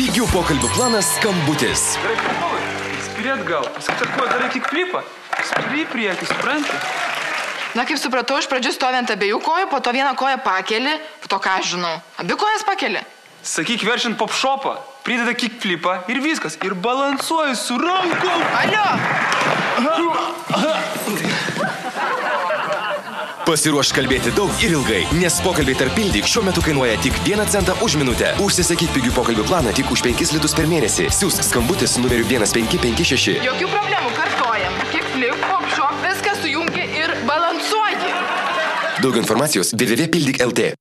Pigių pokalbių planas skambutis. Gerai, papuolai. Spiri atgal. Paskui darai tik flipą. Spiri į priekį, supranti? Na, kaip supratau, iš pradžių stovi ant abiejų kojų, po to vieną koją pakeli, po to ką aš žinau. Abi kojas pakeli. Sakyk, verčiant pop shopą, prideda kickflipą ir viskas. Ir balansuoji su rankom. Alio! Pasiruošk kalbėti daug ir ilgai, nes pokalbiai tarp pildyk šiuo metu kainuoja tik 1 centą už minutę. Užsisakyk pigių pokalbių planą tik už 5 litus per mėnesį. Siūsk skambutis numeriu 1556. Jokių problemų, kartojam. Kiek flip, pop, šok, viską sujungi ir balansuoji. Daug informacijos www.pildyk.lt.